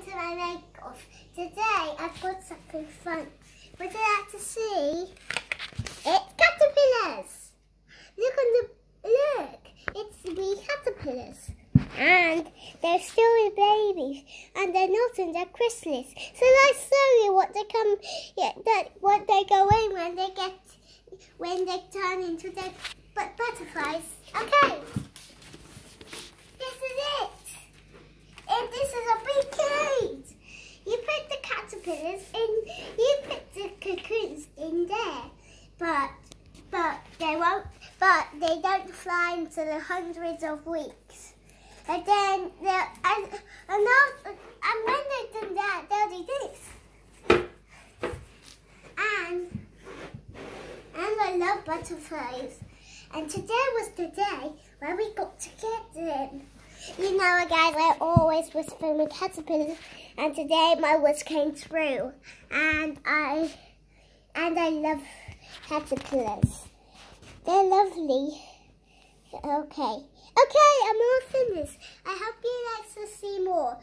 to my make-off. Today I've got something fun. Would you like to see? It's caterpillars. Look on the look. It's wee caterpillars. And they're still babies and they're not in their chrysalis. So let's show you what they come yeah, that what they go in when they get when they turn into the butterflies. Okay. This is it. And this is a big cage. You put caterpillars in, you put the cocoons in there, but but they won't, but they don't fly until the hundreds of weeks. And then and and also, and when they've done that, they'll do this. And and I love butterflies. And today was the day where we got to get them. You know, guys, I always was filming caterpillars, and today my wish came true, and I and I love caterpillars. They're lovely. Okay, okay, I'm all finished. I hope you like to see more.